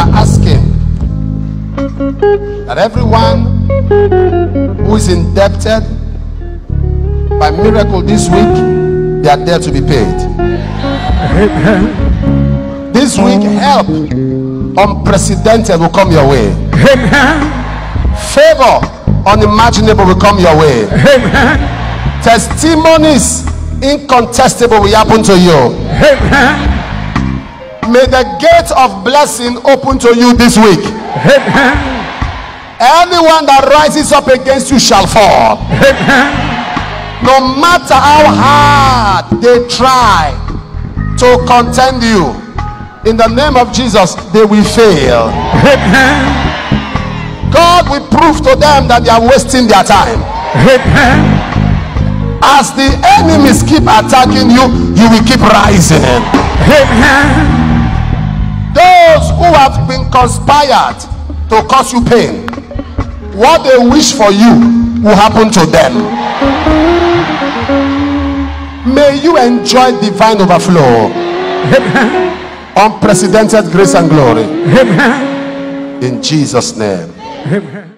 are asking that everyone who is indebted by miracle this week, they are there to be paid. This week, help unprecedented will come your way. Favor unimaginable will come your way. Testimonies incontestable will happen to you. May the gate of blessing open to you this week. Anyone that rises up against you shall fall. No matter how hard they try to contend you, in the name of Jesus, they will fail. God will prove to them that they are wasting their time. As the enemies keep attacking you, you will keep rising. Have been conspired to cause you pain, what they wish for you will happen to them. May you enjoy divine overflow, unprecedented grace and glory. In Jesus' name.